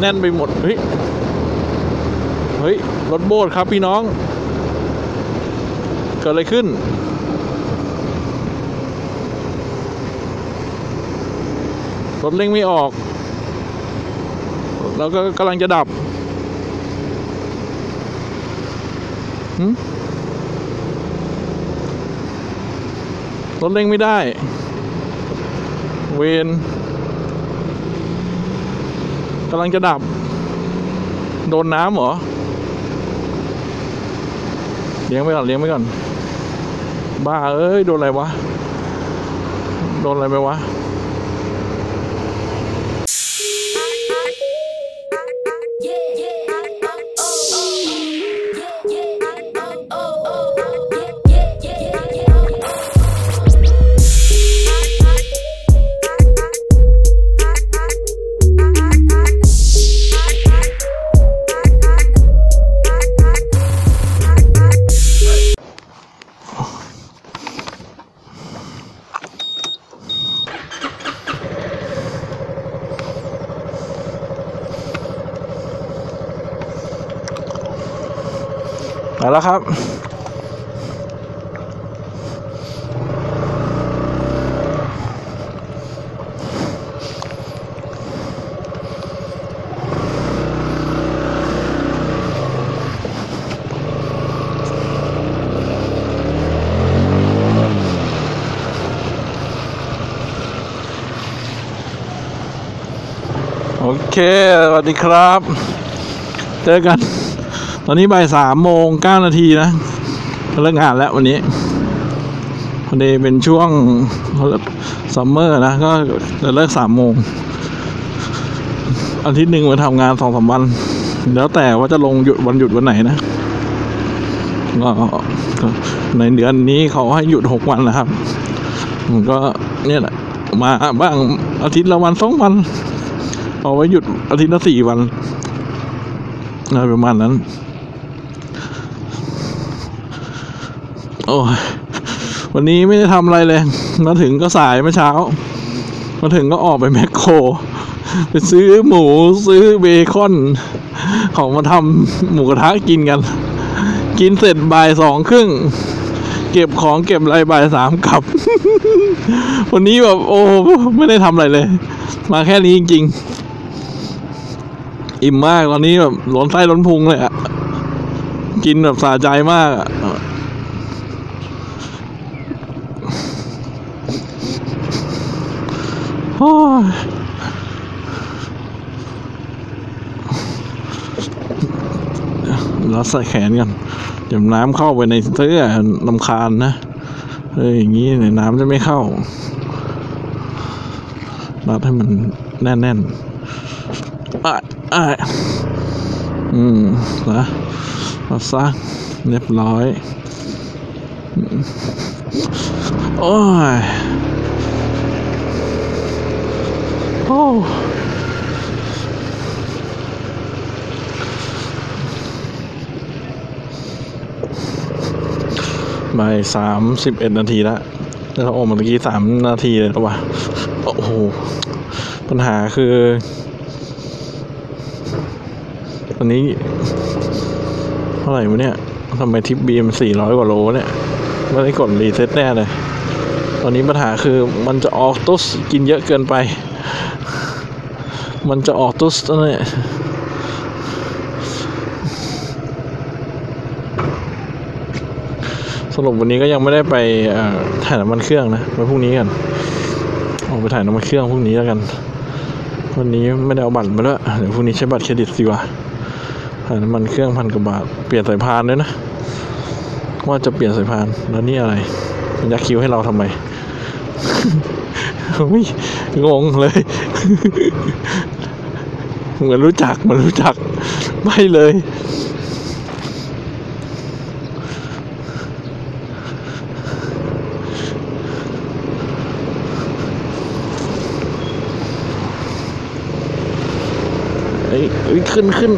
แน่นไปหมด เฮ้ย เฮ้ย รถโบสครับพี่น้อง เกิดอะไรขึ้น รถเร่งไม่ออก แล้วก็กำลังจะดับรถเร่งไม่ได้ เวนำลังจะดับ โดนน้ำเหรอ เลี้ยงไปก่อนเลี้ยงไปก่อน บ้าเอ้ย โดนอะไรวะ โดนอะไรไปวะ โอเคสวัสดีครับ เจอกัน ตอนนี้บ่ายสามโมงเก้านาทีนะเลิกงานแล้ววันนี้พอดีเป็นช่วงซัมเมอร์นะ ก็จะเลิกสามโมงอาทิตย์หนึ่งมาทำงานสองสามวัน แล้วแต่ว่าจะลงหยุดวันหยุดวันไหนนะก็ในเดือนนี้เขาให้หยุดหกวันนะครับผมก็เนี่ยแหละมาบ้างอาทิตย์ละวันสองวัน เอาไว้หยุดอาทิตย์ละสี่วันอะไรประมาณนั้น โอ้ยวันนี้ไม่ได้ทำอะไรเลย มาถึงก็สายเมื่อเช้า มาถึงก็ออกไปแมคโคร ไปซื้อหมูซื้อเบคอน ของมาทำหมูกระทะกินกัน กินเสร็จบ่ายสองครึ่ง เก็บของเก็บอะไรบ่ายสามกลับ วันนี้แบบโอ้ไม่ได้ทำอะไรเลย มาแค่นี้จริง ๆ อิ่มมากตอนนี้แบบล้นไส้ล้นพุงเลยอะกินแบบสะใจมากอะโอ้ยเราใส่แขนกันเดี๋ยวน้ำเข้าไปในเสื้อลำคาญนะเฮ้ยอย่างนี้เนี่ยน้ำจะไม่เข้ารัดให้มันแน่นๆ อะอืมนะเอาซะเรียบร้อย โอ้ย โอ้บ่ายสามสิบเอ็ดนาทีแล้วแล้วเราออกมาเมื่อกี้สามนาทีเลยแล้ววะ โอ้โห ปัญหาคือ ตอนนี้ เท่าไหร่วะเนี่ยทำไมทิปบีมสี่ร้อยกว่าโลเนี่ยไม่ได้กดรีเซ็ตแน่เลยตอนนี้ปัญหาคือมันจะออกตุสกินเยอะเกินไป มันจะออกตุสตัวเนี่ยสรุปวันนี้ก็ยังไม่ได้ไปถ่ายน้ำมันเครื่องนะไว้พรุ่งนี้กันออกไปถ่ายน้ำมันเครื่องพรุ่งนี้แล้วกัน วันนี้ไม่ได้เอาบัตรมาด้วยเดี๋ยวพรุ่งนี้ใช้บัตรเครดิตดีกว่าถ่าย น้ำมันเครื่องพันกว่าบาท เปลี่ยนสายพานด้วยนะ ว่าจะเปลี่ยนสายพาน แล้วนี่อะไรมันยักคิ้วให้เราทำไมอุ๊ยงงเลย เหมือนรู้จักเหมือนรู้จัก ไม่เลย เอ้ยเอ้ยขึ้นขึ้น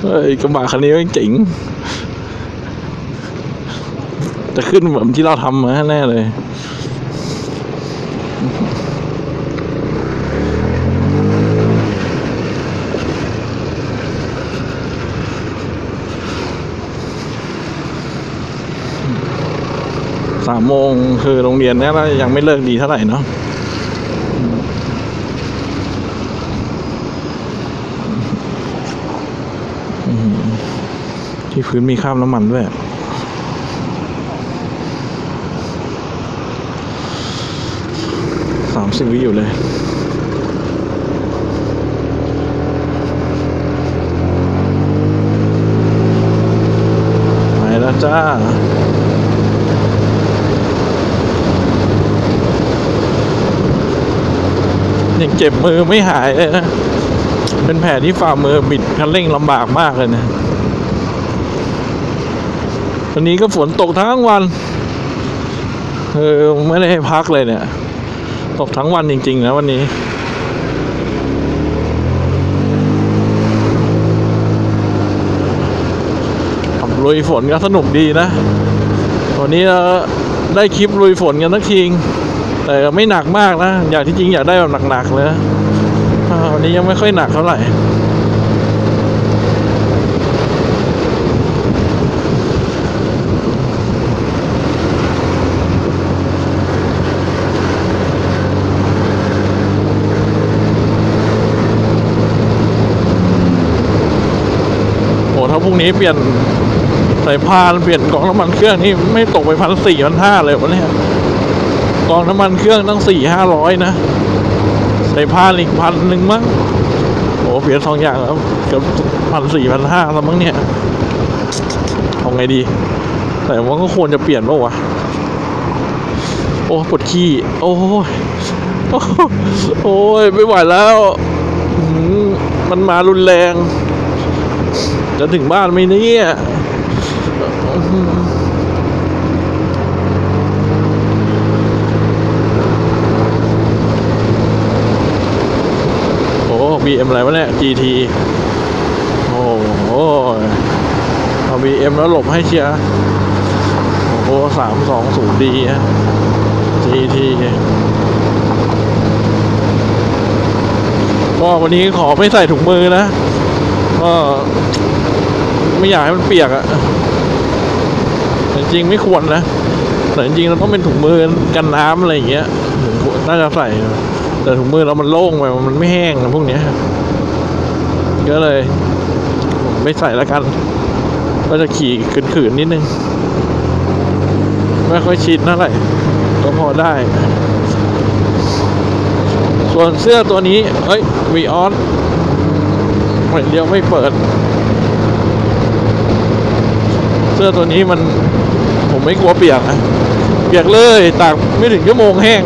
เฮ้ยกระบะคันนี้ม่งเจ๋ง จะขึ้นเหมือนที่เราทำมาแน่เลยสามโมงคือโรงเรียนนี่าจะยังไม่เลิกดีเท่าไหร่เนาะ ที่พื้นมีคราบน้ำมันด้วย สามสิบวิอยู่เลยไปแล้วจ้ายังเจ็บมือไม่หายเลยนะ เป็นแผลที่ฝ่ามือบิดคันเร่งลำบากมากเลยนะ วันนี้ก็ฝนตกทั้งวัน เออ ไม่ได้ให้พักเลยเนี่ย ตกทั้งวันจริง ๆ นะวันนี้ขับลุยฝนก็สนุกดีนะ วันนี้เราได้คลิปลุยฝนกันทักทีแต่ไม่หนักมากนะ อยากที่จริงอยากได้แบบหนักๆเลยวันนี้ยังไม่ค่อยหนักเท่าไหร่ พรุ่งนี้เปลี่ยนสายพานเปลี่ยนกองน้ำมันเครื่องนี่ไม่ตกไปพันสี่พันห้าเลยวะเนี่ยกองน้ำมันเครื่องตั้งสี่ห้าร้อยนะสายพานอีกพันหนึ่งมั้งโอ้เปลี่ยนสองอย่างแล้วเกือบพันสี่พันห้าแล้วมั้งเนี่ยเอาไงดี แต่ว่าก็ควรจะเปลี่ยนป่าวะโอ้ปวดขี้ โอ้ยโอ้ยไม่ไหวแล้ว มันมารุนแรง จะถึงบ้านไหมเนี่ยโอ้ BM อะไรวะเนี่ย GT โอ้โหเอา BM แล้วหลบให้เชียร์โอ้สามสองศูนย์ดีฮะ GT ก็วันนี้ขอไม่ใส่ถุงมือนะก็ ไม่อยากให้มันเปียกอะแต่จริงๆไม่ควรนะแต่จริงๆเราต้องเป็นถุงมือกันน้ำอะไรอย่างเงี้ยน่าจะใส่แต่ถุงมือเรามันโล่งไปมันไม่แห้งนะพวกเนี้ยก็เลยไม่ใส่แล้วกัน ก็จะขี่ขืนๆนิดนึง ไม่ค่อยชินเท่าไหร่ก็พอได้ ส่วนเสื้อตัวนี้ เอ้ยวีออสเดียวไม่เปิด สื้อตัวนี้มันผมไม่กลัวเปียกนะเปียกเลยตากไม่ถึงชั่วโมงแห้ง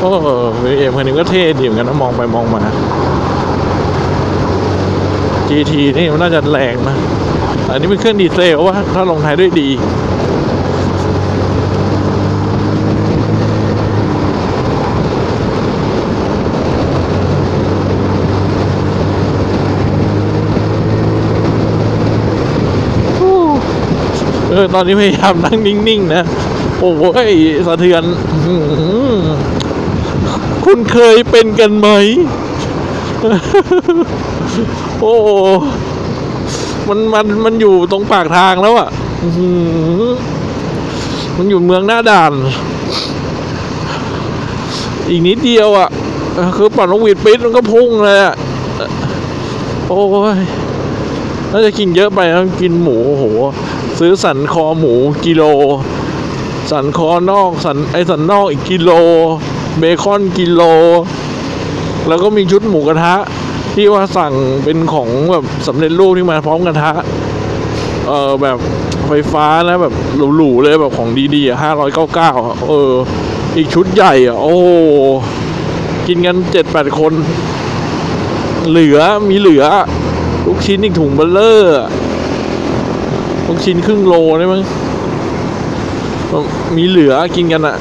โอ้เอ็ มคันนี้ก็เท่ดีเหมือนกันนะมองไปมองมา GT นี่มันน่าจะแรงนะ อันนี้เป็นเครื่องดีเซลว่าถ้าลงท้ายด้วยดีเออตอนนี้พยายามนั่งนิ่ง ๆ นะ โอ้ยสะเทือนอ คุณเคยเป็นกันไหม โอ้มันมันมันอยู่ตรงปากทางแล้วอะ่ะมันอยู่เมืองหน้าด่าน อีกนิดเดียวอะ่ะ คือปั่นนกหวีดปิดมันก็พุ่งเลยอะ่ะ โอ้ยน่าจะกินเยอะไปนะกินหมูโอ้โห ซื้อสันคอหมูกิโล สันคอนอกสันไอสันนอกอีกกิโล เบคอนกิโล แล้วก็มีชุดหมูกระทะ ที่ว่าสั่งเป็นของแบบสำเร็จรูปที่มาพร้อมกระทะ เออแบบไฟฟ้านะแบบหรูๆเลยแบบของดีๆห้าร้อยเก้าเก้าเออ อีกชุดใหญ่อะ โอ้กินกันเจ็ดแปดคน เหลือมีเหลือ ลูกชิ้นอีกถุงเบลเลอร์ลูกชิ้นครึ่งโลได้มั้งมีเหลือกินกันอะ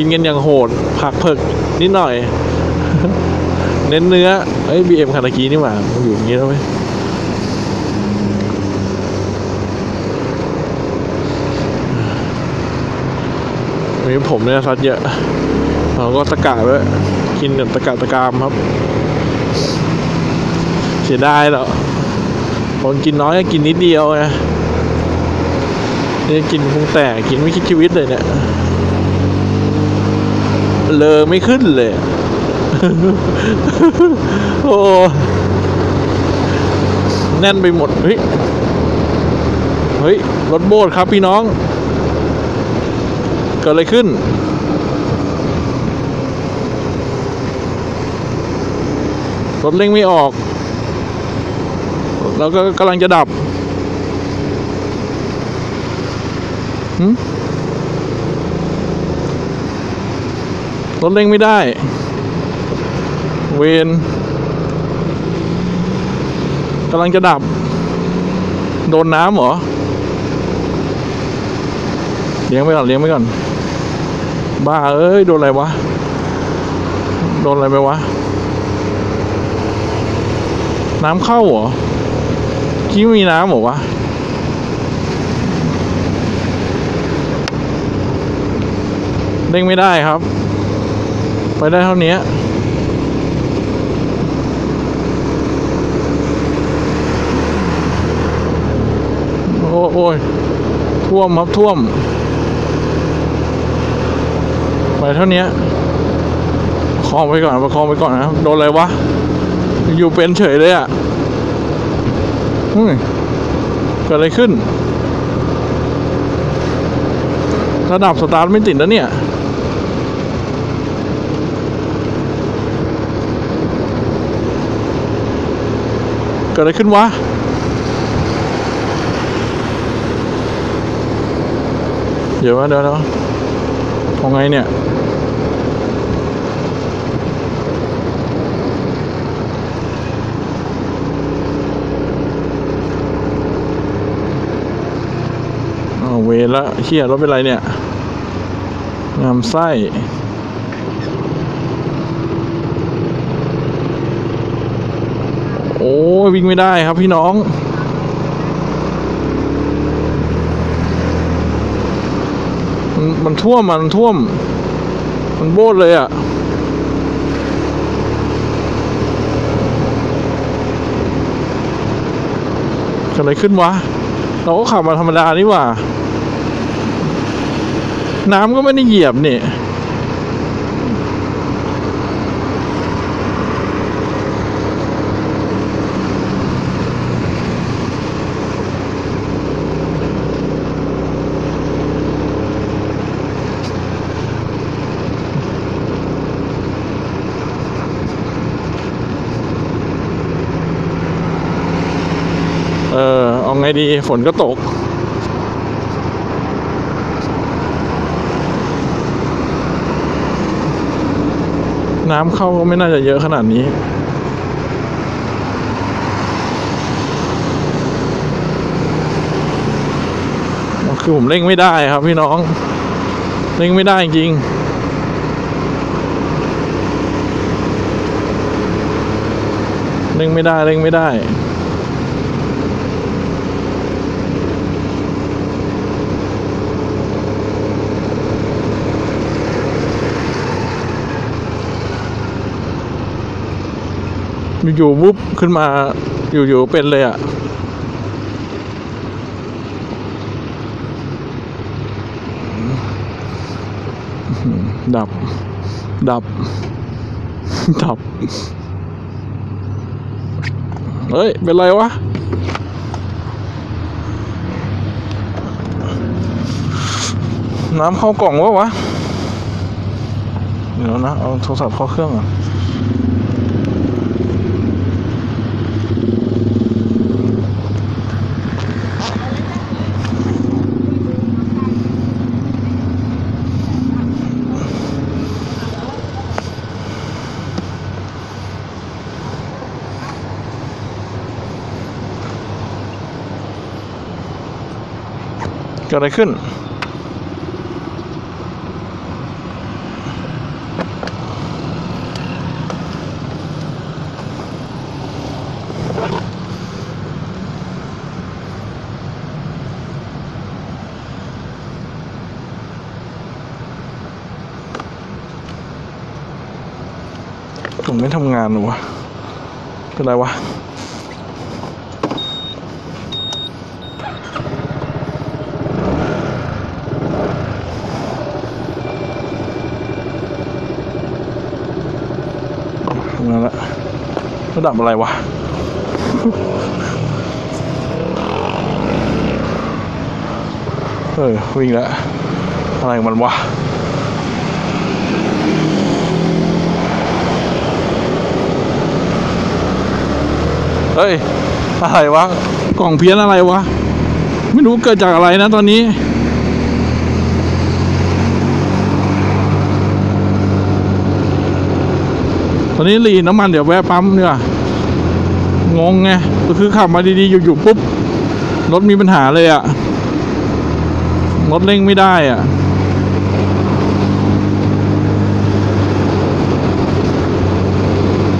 กินกันอย่างโหด ผักเผือกนิดหน่อย เน้นเนื้อเอ้ยบีเอ็มคาตากีนี่หว่ามันอยู่อย่างนี้แล้วไหมวันนี้ผมเนี่ยซัดเยอะเราก็ตะกาไว้กินแบบตะกาตะกามครับ เสียดายเหรอคนกินน้อยก็กินนิดเดียวไงนี่กินพุงแตกกินไม่คิดชีวิตเลยเนี่ย เลอไม่ขึ้นเลย โอ้แน่นไปหมด เฮ้ย เฮ้ย รถโบดครับพี่น้อง เกิดอะไรขึ้น รถเร่งไม่ออก แล้วก็กำลังจะดับหึ รถเร่งไม่ได้ เวนกำลังจะดับ โดนน้ำเหรอ เลี้ยงไปก่อนเลี้ยงไปก่อน บ้า เอ้ย โดนอะไรวะ โดนอะไรไปวะ น้ำเข้าเหรอกี้มีน้ำเหรอวะเร่งไม่ได้ครับ ไปได้เท่านี้โอ้โอ้ยท่วมครับท่วม ไปเท่านี้ประคองไปก่อนประคองไปก่อนนะครับโดนอะไรวะ อยู่เป็นเฉยเลยอะเฮ้ยเกิดอะไรขึ้น ระดับสตาร์ทไม่ติดแล้วเนี่ย กิดอะไรขึ้นวะเดี๋ยววะเดี๋ยวนะทำไงเนี่ยอ้าวเวรละเฮียรถเป็นไรเนี่ยงามไส้ โอ้ย วิ่งไม่ได้ครับพี่น้องมันท่วมมันท่วม มันโบดเลยอะ่ะ เกิดอะไรขึ้นวะ เราก็ขับมาธรรมดานี่หว่า น้ำก็ไม่ได้เหยียบนี่ เออ เอาไง ดีฝนก็ตก น้ำเข้าก็ไม่น่าจะเยอะขนาดนี้คือผมเร่งไม่ได้ครับพี่น้อง เร่งไม่ได้จริงเร่งไม่ได้เร่งไม่ได้ อยู่ๆวุบขึ้นมาอยู่ๆเป็นเลยอะดับ ดับ ดับ เฮ้ย เป็นไรวะ น้ำเข้ากล่องวะวะ เดี๋ยวนะ เอาโทรศัพท์เข้าเครื่องอะ ดอะไรขึ้น ผมไม่ทำงานหรอวะ เป็นไรวะ ทำงานละ ระดับอะไรวะ เออ วิ่งแล้ว อะไรของมันวะเฮ้ย อะไรวะ กล่องเพี้ยนอะไรวะ ไม่รู้เกิดจากอะไรนะตอนนี้ ตอนนี้รีน้ำมันเดี๋ยวแวะปั๊มเนี่ยงงไงก็คือขับมาดีๆอยู่ๆปุ๊บรถมีปัญหาเลยอะรถเร่งไม่ได้อะ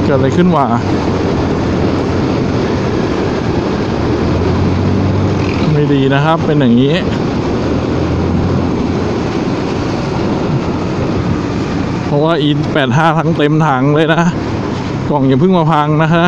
เกิดอะไรขึ้นวะไม่ดีนะครับ เป็นอย่างนี้ เพราะว่าอีแปดห้าทั้งเต็มถังเลยนะ กล่องอย่าเพิ่งมาพังนะฮะ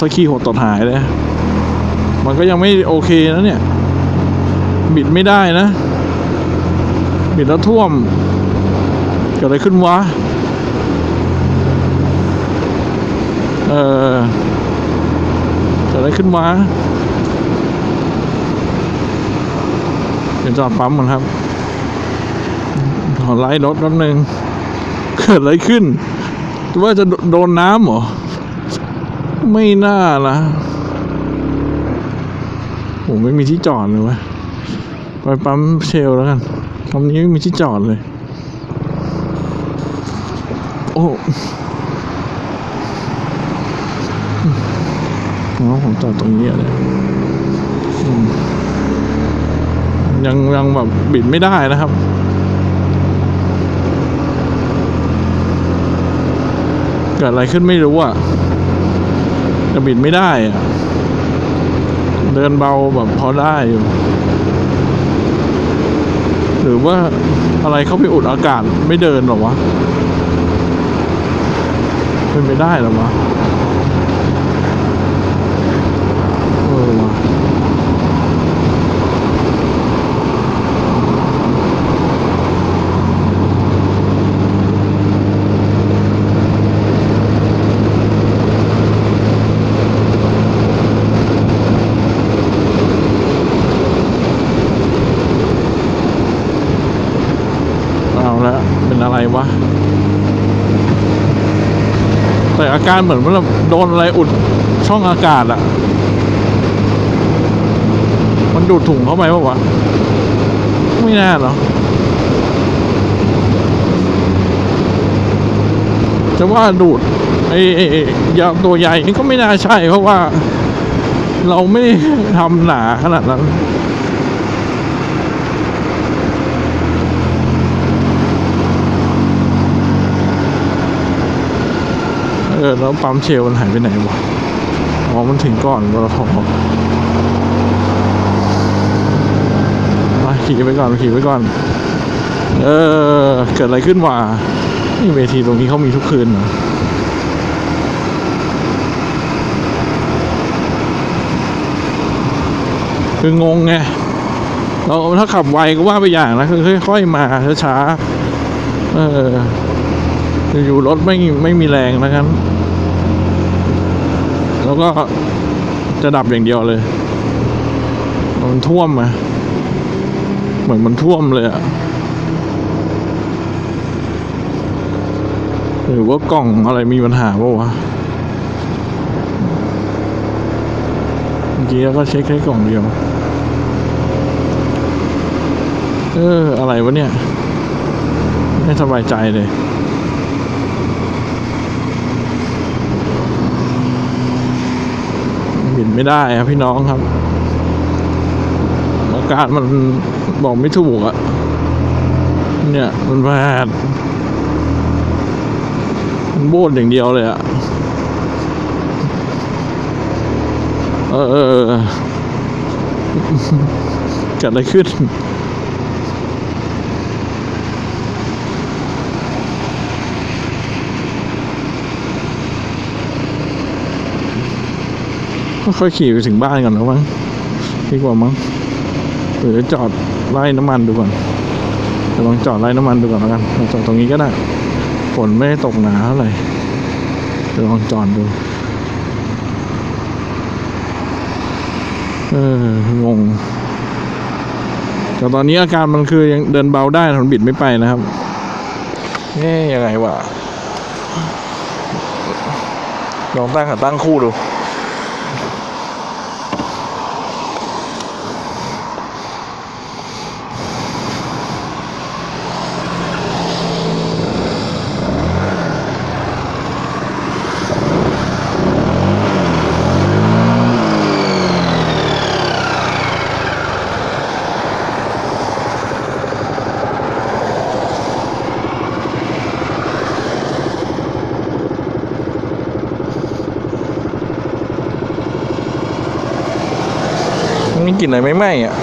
สักขี้หดตดหายเลย มันก็ยังไม่โอเคนะเนี่ย บิดไม่ได้นะ บิดแล้วท่วม เกิดอะไรขึ้นวะ เออ เกิดอะไรขึ้นวะเดี๋ยวจอดปั๊มก่อนครับ ขอไล่รถแป๊บนึง เกิดอะไรขึ้นว่าจะโดนน้ำเหรอ ไม่น่านะผมไม่มีที่จอดเลยวะไปปั๊มเชลแล้วกันตรงนี้ไม่มีที่จอดเลย โอ้อ๋อผมจอดตรงนี้เลยยังยังแบบบิดไม่ได้นะครับเกิดอะไรขึ้นไม่รู้อะ จะบิดไม่ได้อะเดินเบาแบบพอได้อยู่ หรือว่าอะไรเข้าไปอุดอากาศไม่เดินหรอวะ เป็นไปได้หรอวะ เออวะเอาละเป็นอะไรวะ แต่อา การเหมือนว่าเราโดนอะไรอุดช่องอากาศอะมันดูดถุงเข้าไปปะวะ ไม่น่าหรอ จะว่าดูดไอ้อ้ไอ้ยาตัวใหญ่นี่ก็ไม่น่าใช่เพราะว่า เราไม่ได้ทำหนาขนาดนั้น อแล้วปั๊มเชลมันหายไปไหนวะอ๋อมันถึงก่อนรถผมมาขี่ไปก่อนขี่ไปก่อน เออ เกิดอะไรขึ้นวะนี่เวทีตรงนี้เขามีทุกคืนเหรอคืองงไงเราถ้าขับไวก็ว่าไปอย่างนะคือค่อยๆมาช้าๆเอออยู่รถไม่ไม่มีแรงแล้วกัน ก็จะดับอย่างเดียวเลย มันท่วมอะเหมือนมันท่วมเลยอะหรือว่ากล่องอะไรมีปัญหาป่าวะเมื่อกี้เราก็เช็คแค่กล่องเดียว เออ อะไรวะเนี่ย ไม่สบายใจเลย บิน ไม่ได้ครับพี่น้องครับอากาศมันบอกไม่ถูกอะเนี่ยมันแผดมันโบดอย่างเดียวเลยอะเออเออเกิดอะไรขึ้น ค่อยขี่ไปถึงบ้านก่อนแล้วมั้งดีกว่ามั้งหรือจอดไล่น้ำมันดูก่อนเดี๋ยวลองจอดไล่น้ำมันดูก่อนแล้วกันจอดตรงนี้ก็ได้ฝนไม่ตกหนาเท่าไหร่เดี๋ยวลองจอดดูเอองงแต่ตอนนี้อาการมันคือยังเดินเบาได้ถนนบิดไม่ไปนะครับเอ๊ยยังไงวะลองตั้งขาตั้งคู่ดู กลิ่นอะไรไหม้ๆอะ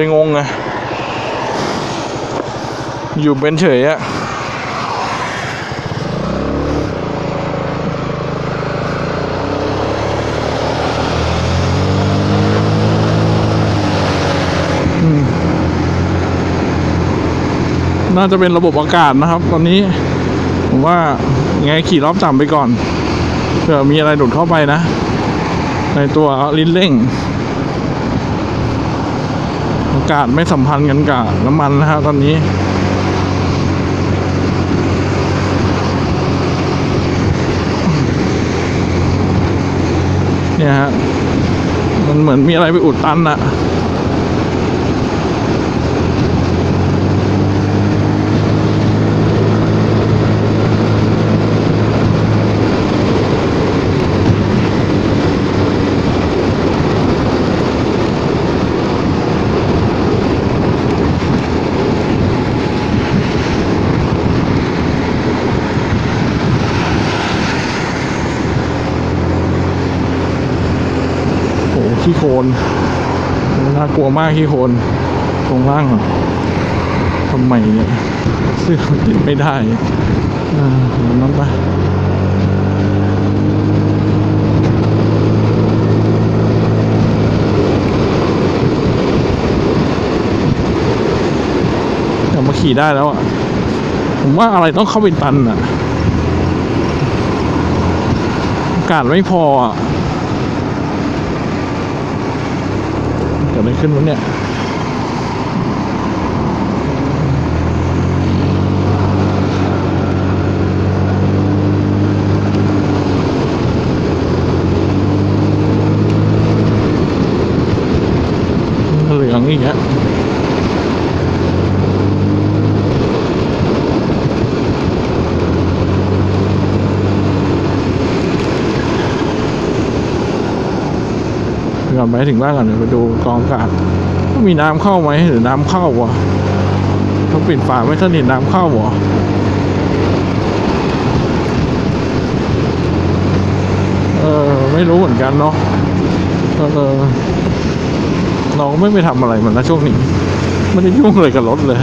เลยงงไงอยู่เป็นเฉยอะน่าจะเป็นระบบอากาศนะครับ ตอนนี้ ผมว่าไงขี่รอบต่ำไปก่อนเผื่อมีอะไรหลุดเข้าไปนะ ในตัวลิ้นเร่ง กาศไม่สัมพันธ์กันกับน้ำมันนะฮะตอนนี้เนี่ยฮะมันเหมือนมีอะไรไปอุดตันอะ นน่ากลัวมากขี้โคนตรงล่างทำไมเนี่ยเสื้อติดไม่ได้อ่านนั้นปะมาขี่ได้แล้วอะ ผมว่าอะไรต้องเข้าไปตันอะ อากาศไม่พออะ กิดอะไรขึ้นวะเนี่ย เหลืองอีกแล้ว ก่อนไปถึงบ้านก่อนเดี๋ยวไปดูกองอากาศมีน้ำเข้าไหมหรือน้ำเข้าวะเขาปิดฝาไม่สนิทน้ำเข้าวะเออไม่รู้เหมือนกันเนาะเออเราก็ไม่ไปทำอะไรมันนะช่วงนี้ไม่ได้ยุ่งเลยกับรถเลย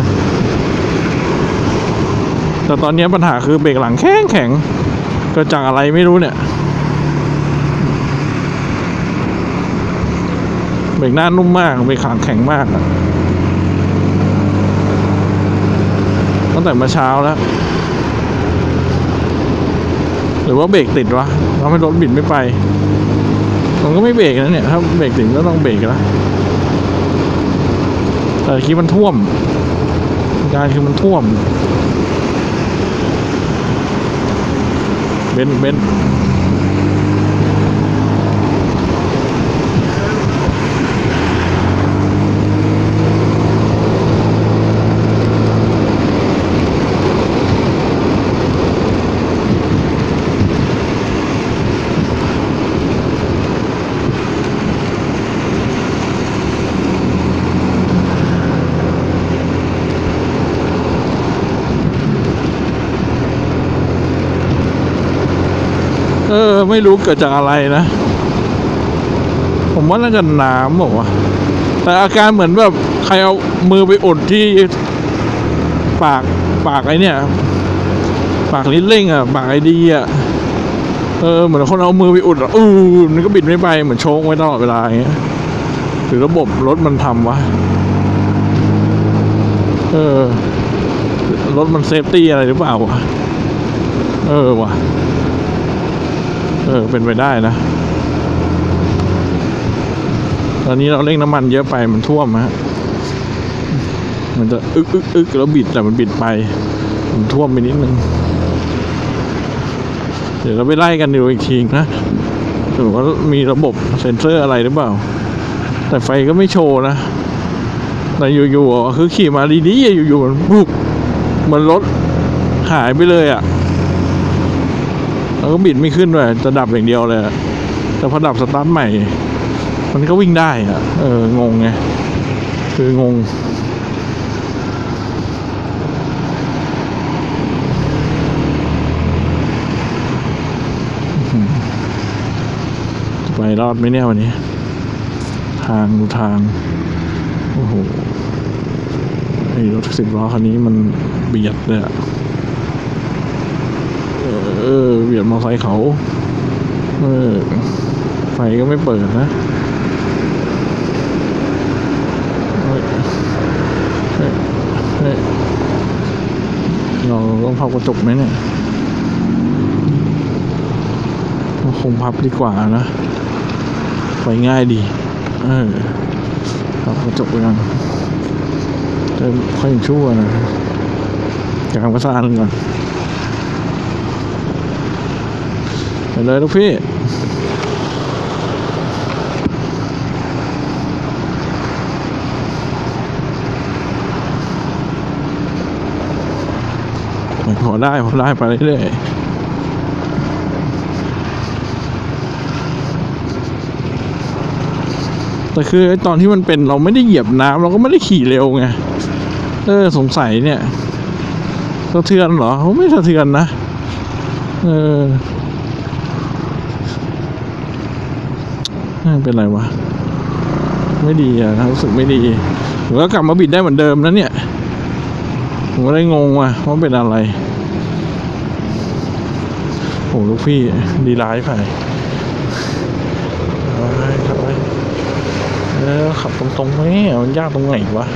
แต่ตอนนี้ปัญหาคือเบรกหลังแข็งแข็งเกิดจากอะไรไม่รู้เนี่ย เบรกหน้านุ่มมากเบรกขางแข็งมากอะตั้งแต่เมื่อเช้าแล้ว หรือว่าเบรกติดวะทำให้รถบิดไม่ไป มันก็ไม่เบรกนะเนี่ย ถ้าเบรกติดก็ต้องเบรกแล้วแต่คิดมันท่วม การคือมันท่วม เบนเบน เออ ไม่รู้เกิดจากอะไรนะ ผมว่าน่าจะน้ำบอกว่าวะแต่อาการเหมือนแบบใครเอามือไปอุดที่ปากปากไอ้เนี่ย ปากลิ้นเร่งอะ ปากไอ้ดีอะ เออ เหมือนคนเอามือไปอุดอะ อู้มันก็บิดไม่ไปเหมือนโชกไว้ตลอดเวลาอย่างเงี้ยหรือระบบรถมันทำวะ เออ รถมัน safety อะไรหรือเปล่าวะ เออว่ะ เออ เป็นไปได้นะ ตอนนี้เราเร่งน้ำมันเยอะไปมันท่วมฮะ มันจะอึกอึกอึกแล้วบิดแต่มันบิดไป มันท่วมไปนิดนึง เดี๋ยวเราไปไล่กันดูอีกทีนะหรือว่ามีระบบเซ็นเซอร์อะไรหรือเปล่า แต่ไฟก็ไม่โชว์นะ แต่อยู่ๆคือขี่มาดีๆอยู่ๆมันปุ๊บมันรถหายไปเลยอะ แล้วก็บิดไม่ขึ้นด้วยจะดับอย่างเดียวเลยอะแต่พอดับสตาร์ทใหม่ มันก็วิ่งได้อะเอองงไงคืองงไปรอดไหมเนี่ยวันนี้ ทางดูทาง โอ้โหไอ้รถสิบล้อคันนี้มันเบียดเลยอะ เออเบียดมอไซค์เขาเออไฟก็ไม่เปิดนะเฮ้ยเฮ้ยเราต้องพับกระจกไหมเนี่ยคงพับดีกว่านะ ไฟง่ายดี เออพับกระจกไปกันแต่ค่อยชั่วนะจะทำกระซานก่อน ไปเลยลูกพี่พอได้พอได้ไปเรื่อยๆแต่คือตอนที่มันเป็นเราไม่ได้เหยียบน้ำเราก็ไม่ได้ขี่เร็วไงเออสงสัยเนี่ยสะเทือนเหรอไม่สะเทือนนะ เออ ไม่เป็นไรวะ ไม่ดีอะรู้สึกไม่ดีผมก็กลับมาบิดได้เหมือนเดิมนะเนี่ยผมก็ได้งงว่ะว่าเป็นอะไรโอ้ลูกพี่ดีร้ายไปขับไปเออขับตรงๆไหมมันยากตรงไหนวะ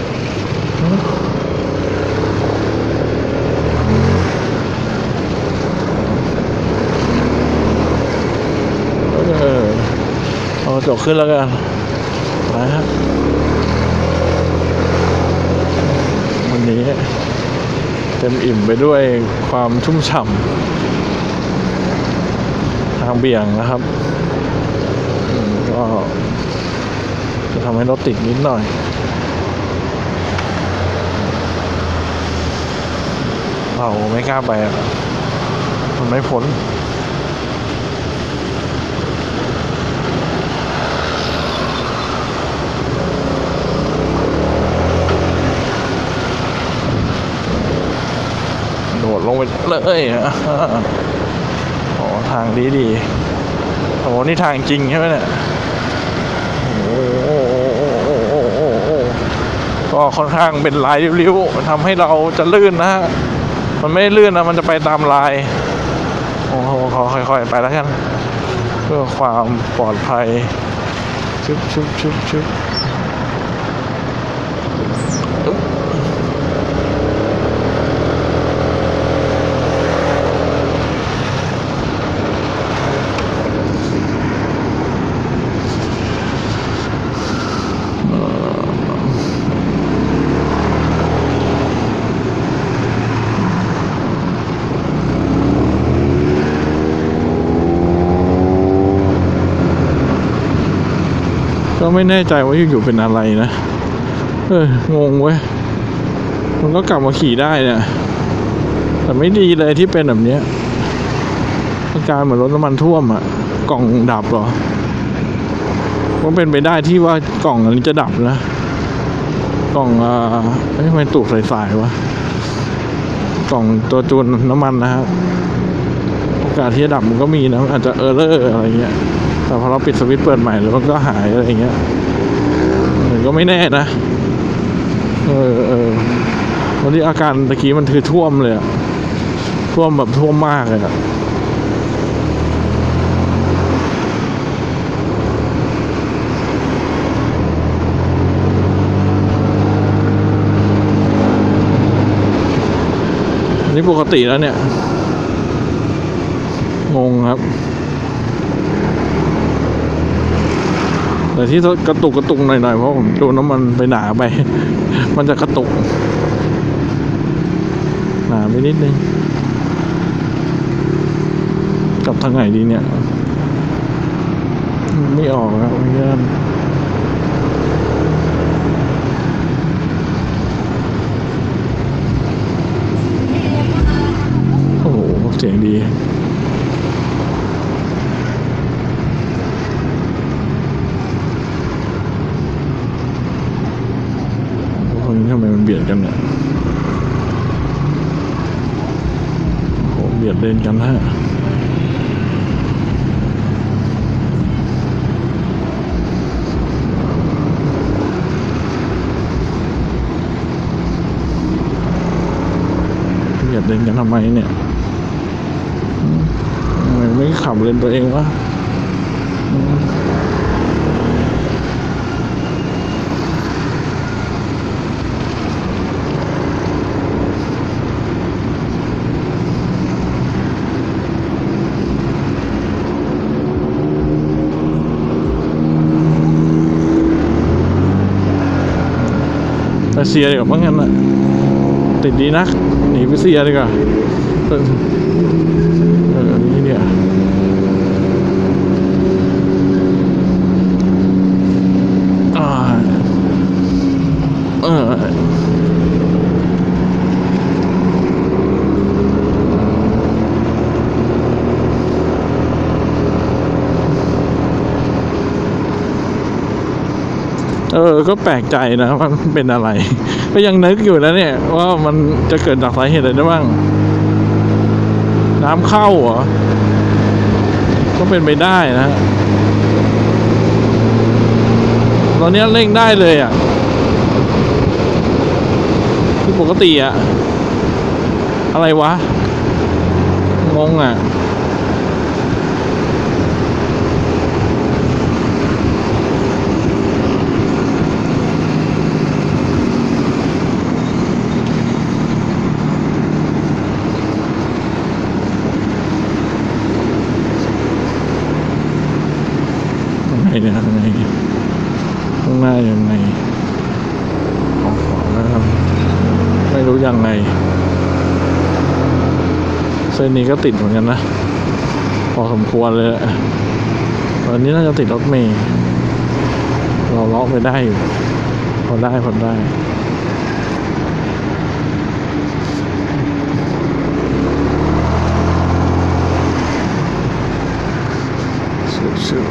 เออ เอากระ จกขึ้นแล้วกันไปฮะวันนี้ เต็มอิ่มไปด้วยความชุ่มฉ่ำทางเบี่ยงนะครับ ก็จะทำให้รถติดนิดหน่อยเราไม่กล้าไปมันไม่พ้น ลงไปเลยโอ้ทางดีดีโอ้นี่ทางจริงใช่ไหมเนี่ยก็ค่อนข้างเป็นลายริ้วๆทำให้เราจะลื่นนะฮะ มันไม่ลื่นนะ มันจะไปตามลาย โอ้โหขอค่อยๆ ไปแล้วกัน เพื่อความปลอดภัย ชุบชุบชุบชุบอึ๊บ ไม่แน่ใจว่าอยู่ๆเป็นอะไรนะ เอองงเว้ย มันก็กลับมาขี่ได้เนี่ยแต่ไม่ดีเลยที่เป็นแบบเนี้ยอาการเหมือนรถน้ำมันท่วมอะกล่องดับเหรอก็เป็นไปได้ที่ว่ากล่องอันนี้จะดับนะ กล่องอ่าเอ้ยทำไมตูดสายๆวะ กล่องตัวจูนน้ำมันนะครับโอกาสที่จะดับมันก็มีนะอาจจะเออร์เลอร์อะไรเงี้ย แต่พอเราปิดสวิตช์เปิดใหม่แล้วมันก็หายอะไรเงี้ยมันก็ไม่แน่นะ เออเออวันนี้อาการตะกี้มันคือท่วมเลยอะท่วมแบบท่วมมากเลยอะนนี้ปกติแล้วเนี่ย งงครับ แต่ที่กระตุกกระตุกหน่อยๆเพราะผมโดนน้ำมันไปหนาไป มันจะกระตุก หนาไปนิดนึงกลับทางไหนดีเนี่ย ไม่ออกครับเพื่อนโอ้โหเสียงดี คนนี้ทำไมมันเบียดกันเนี่ยโอ้โห เบียดเลนกันฮะเบียดเลนกันทำไมเนี่ยทำไมไม่ขับเลนตัวเองวะ ไปเสียดีกว่าเพราะงั้นน่ะติดดีนักหนีไปเสียดีกว่าเออเออนี่เนี่ยอ่าเออเออ ก็แปลกใจนะว่ามันเป็นอะไร ก็ยังนึกอยู่นะเนี่ย ว่ามันจะเกิดจากสาเหตุอะไรได้บ้าง น้ำเข้าเหรอ ก็เป็นไปได้นะ ตอนนี้เร่งได้เลยอะคือปกติอะ อะไรวะ งงอะ ยังไงเนี่ยยังไงข้างหน้ายังไงออกขวาแล้วครับไม่รู้ยังไง เส้นนี้ก็ติดเหมือนกันนะ พอสมควรเลยแหละตอนนี้น่าจะติดรถเมย์เราเล็อกไปได้อยู่พอได้พอได้ชิว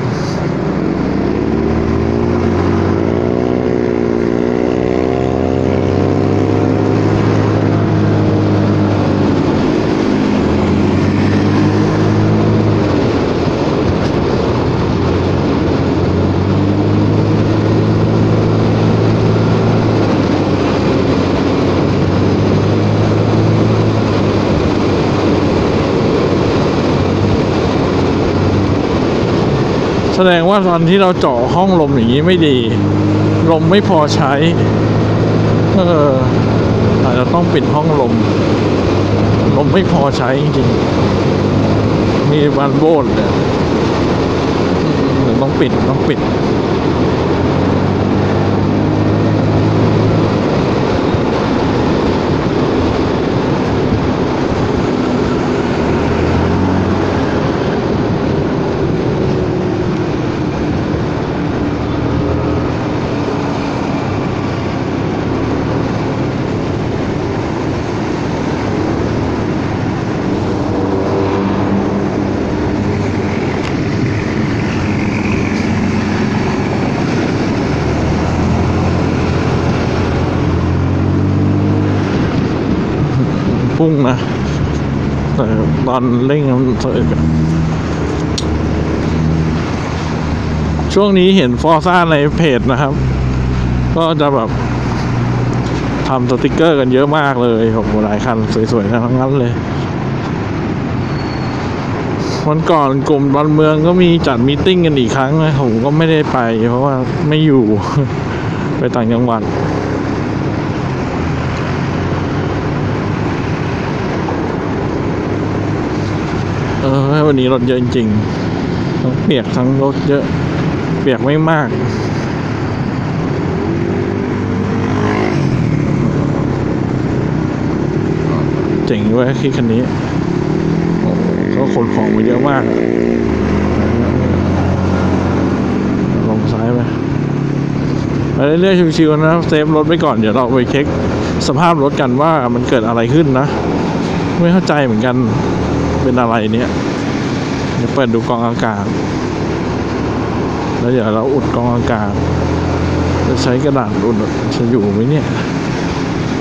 แสดงว่าตอนที่เราเจาะห้องลมอย่างนี้ไม่ดี ลมไม่พอใช้ เอออาจจะต้องปิดห้องลม ลมไม่พอใช้จริงๆมีบานโบนเนี่ยต้องปิดต้องปิด พุ่งนะ แต่ตอนเร่งมันสะอึกอะช่วงนี้เห็น Forza ในเพจนะครับ ก็จะแบบทำสติกเกอร์กันเยอะมากเลยผมหลายคันสวยๆทั้งนั้นเลยวันก่อนกลุ่มบอลเมืองก็มีจัด meeting กันอีกครั้งผมก็ไม่ได้ไป เพราะว่าไม่อยู่ ไปต่างจังหวัด เออ วันนี้รถเยอะจริงๆทั้งเปียกทั้งรถเยอะ เปียกไม่มากเจ๋งด้วยคิดคันนี้โอ้โหก็ขนของมาเยอะมากลงซ้ายไปไปเรื่อยๆชิวๆนะเซฟรถไว้ก่อนเดี๋ยวเราไปเช็คสภาพรถกันว่ามันเกิดอะไรขึ้นนะ ไม่เข้าใจเหมือนกันเป็นอะไรเนี่ย เดี๋ยวเปิดดูกองอากาศ แล้วเดี๋ยวเราอุดกองอากาศ จะใช้กระดาษอุดจะอยู่ไหมเนี่ย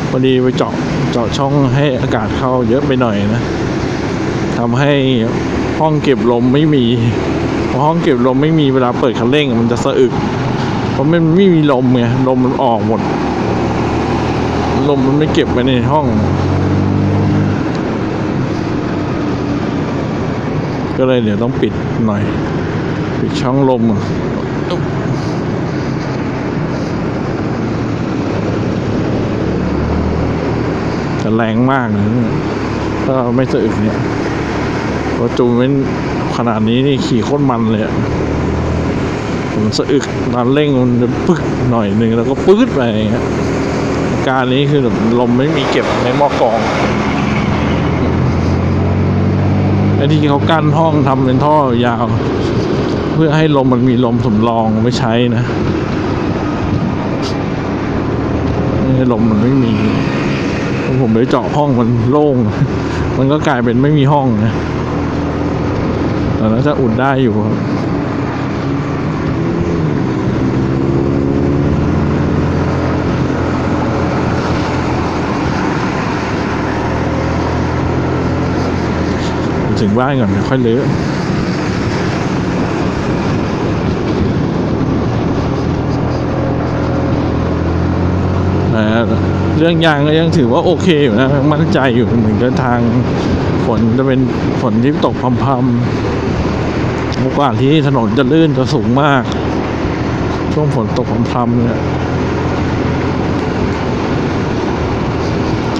พอดีไปเจาะเจาะช่องให้อากาศเข้าเยอะไปหน่อยนะทำให้ห้องเก็บลมไม่มีพอห้องเก็บลมไม่มีเวลาเปิดคันเร่ง มันจะสะอึก เพราะมันไม่มีลมไงลมมันออกหมด ลมมันไม่เก็บไว้ในห้อง ก็เลยเดี๋ยวต้องปิดหน่อย ปิดช่องลมอะจะแรงมากเลยเนี่ยถ้าไม่สะอึกเนี่ยรถจูนเป็นขนาดนี้นี่ขี่โคตรมันเลยอะผมสะอึกตอนเร่งมันจะปึ๊กหน่อยหนึ่งแล้วก็ปื๊ดไปอย่างเงี้ยการนี้คือแบบลมไม่มีเก็บในหม้อกรอง ไอ้ที่เขากั้นห้องทำเป็นท่อยาว เพื่อให้ลมมันมีลมสำรองไม่ใช้นะไม่ให้ลมมันไม่มีผมไปเจาะห้องมันโล่ง มันก็กลายเป็นไม่มีห้องนะแต่น่าจะอุ่นได้อยู่ครับ ถึงบ้านก่อนเดี๋ยค่อยเลื้อแต่เรื่องยางก็ยังถือว่าโอเคอยู่นะมั่นใจอยู่เหมือนกับทางฝนจะเป็นฝนที่ตกพรำๆโอกาสที่ถนนจะลื่นจะสูงมาก ช่วงฝนตกพรำๆเนี่ย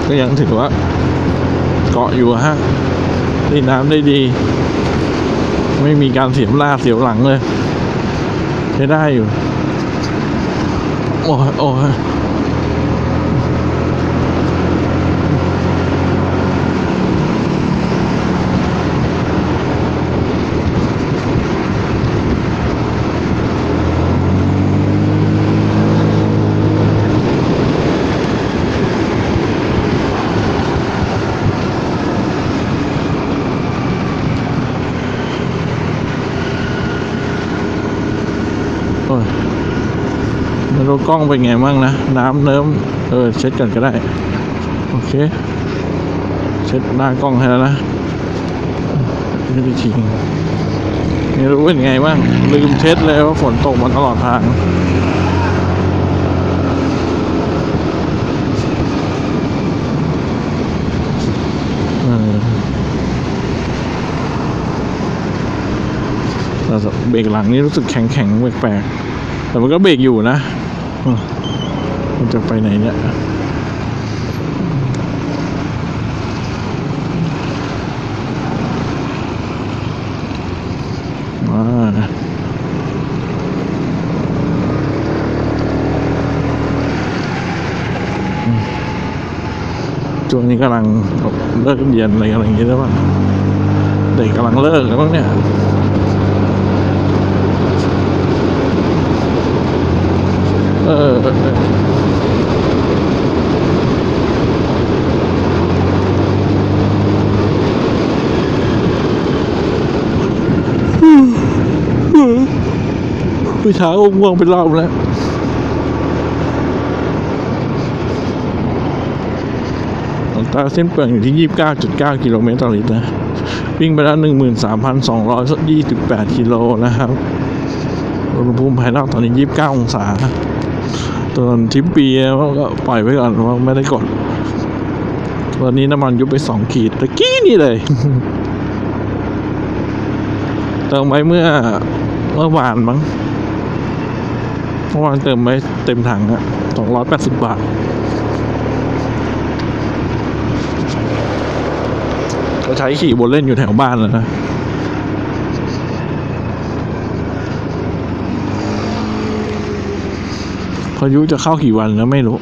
ก็ยังถือว่าเกาะอยู่อะ ฮะนี่น้ำได้ดี ไม่มีการเสียมลาเสียวหลังเลยใช้ได้อยู่ โอ้ยโอ้ย กล้องเป็นไงบ้างนะ น้ำเนิ้มเออเช็ดกันก็ได้ โอเค เช็ดหน้ากล้องให้แล้วนะไม่ได้ทิ้งไม่รู้เป็นไงบ้าง ลืมเช็ดเลยว่าฝนตกมาตลอดทางเออแต่เบรกหลังนี่รู้สึกแข็งแข็งแปลกๆแต่มันก็เบรกอยู่นะ มันจะไปไหนเนี่ยมาช่วงนี้กำลังเลิกเรียนอะไรอะไรอย่างเงี้ยหรือเปล่าเด็กกำลังเลิกแล้วเนี่ย เออเออเออ ผู้เช้าง่วงเป็นรอบแล้วอัตราเส้นเปลืองอยู่ที่ 29.9 กิโลเมตรต่อลิตรนะ วิ่งไปแล้ว 13,228 กิโลนะครับอุณหภูมิภายนอกตอนนี้ 29 องศาตอนทิปปีก็ปล่อยไว้ก่อนว่าไม่ได้กดตอนนี้น้ำมันยุบไปสองขีดตะกี้นี่เลยเติมไว้เมื่อเมื่อวานมั้ง เมื่อวานเติมไว้เต็มถังอะสองร้อยแปดสิบบาท ก็ใช้ขี่บนเล่นอยู่แถวบ้านแล้วนะพายุจะเข้ากี่วันแล้วไม่รู้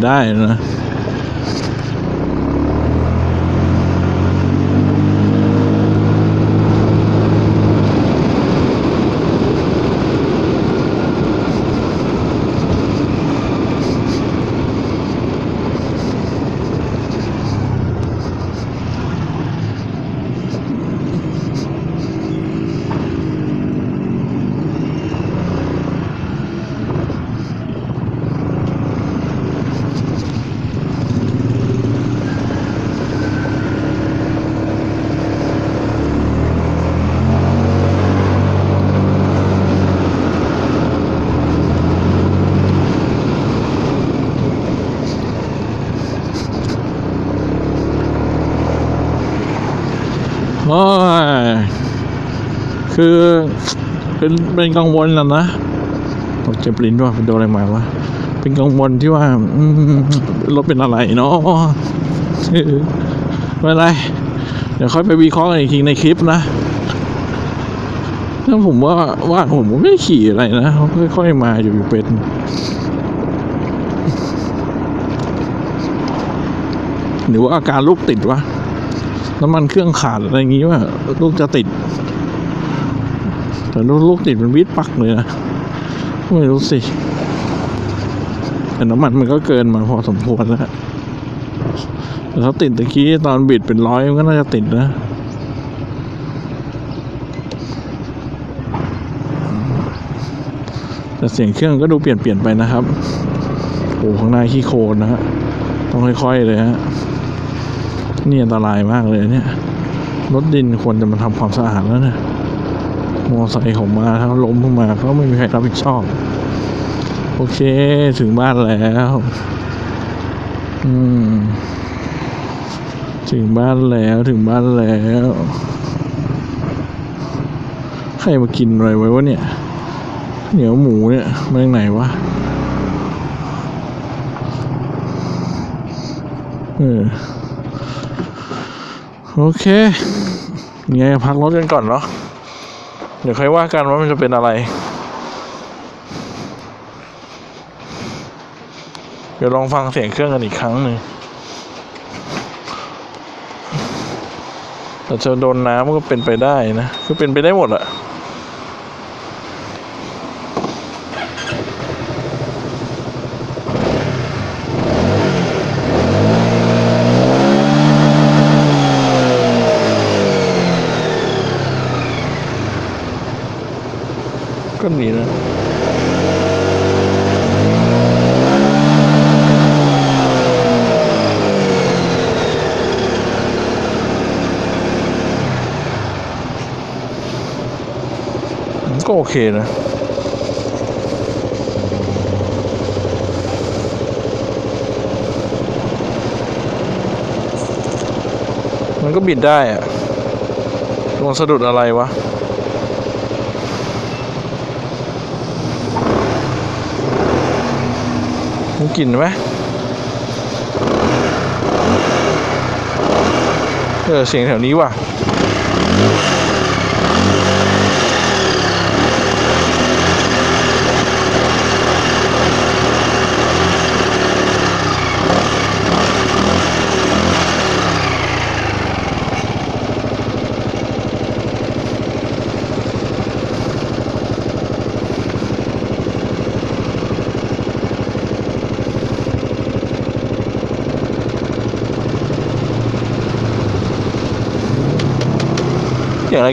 ก็พอบิดได้นะ โอ้ยคือ เป็นเป็นกังวลนะนะผมเจ็บลิ้นด้วยเป็นโดนอะไรมาวะเป็นกังวลที่ว่ารถเป็นอะไรเนาะไม่ไร เดี๋ยวค่อยไปวิเคราะห์กันอีกทีในคลิปนะถ้าผมว่าว่าผมไม่ขี่อะไรนะค่อยๆมาอยู่เป็นหรือว่าอาการลูกติดวะน้ำมันเครื่องขาดอะไรอย่างงี้ว่าลูกจะติด แต่ลูกติดมันวิดปักเลยนะไม่รู้สิแต่น้ำมันมันก็เกินมาพอสมควรแล้วแต่ถ้าติดตะกี้ตอนบิดเป็นร้อยมันก็น่าจะติดนะแต่เสียงเครื่องก็ดูเปลี่ยนเปลี่ยนไปนะครับโอ้ข้างหน้าขี้โคลนนะฮะต้องค่อยๆเลยฮะนี่อันตรายมากเลยเนี่ยรถดินควรจะมาทำความสะอาดแล้วนะ มอไซค์ของมาถ้าล้มลงมาก็ไม่มีใครรับผิดชอบ โอเคถึงบ้านแล้ว อืม ถึงบ้านแล้วถึงบ้านแล้ว ใครมากินอะไรไว้วะเนี่ยเหนียวหมูเนี่ยมาจากไหนวะเออโอเคไงพักรถกันก่อนเนาะ เดี๋ยวค่อยว่ากันว่ามันจะเป็นอะไร เดี๋ยวลองฟังเสียงเครื่องกันอีกครั้งหนึ่งแต่จะโดนน้ำก็เป็นไปได้นะ คือเป็นไปได้หมดอะ ก็ดีนะก็โอเคนะมันก็บิดได้อะลงสะดุดอะไรวะ มีกลิ่นไหมเออเสียงแถวนี้ว่ะ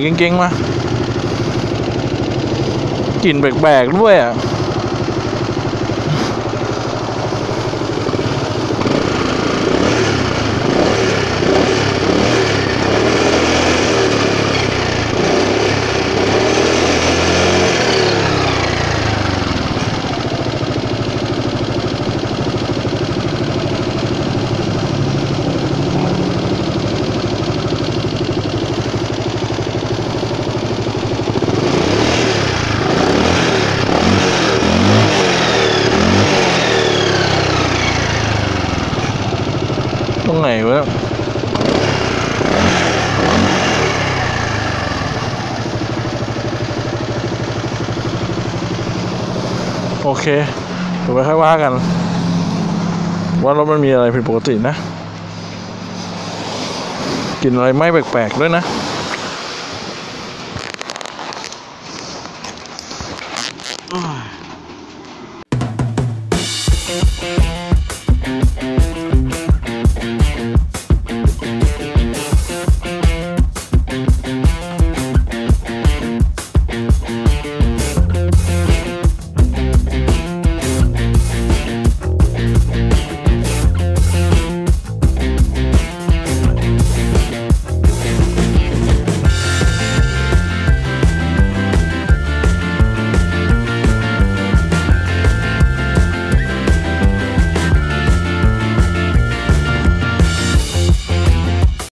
เก่งๆ มากลิ่นแปลกๆด้วยอะ เคเดี๋ยวไปค่อยว่ากัน ว่ารถมันมีอะไรผิดปกตินะกลินอะไรไม่แปลกๆด้วยนะ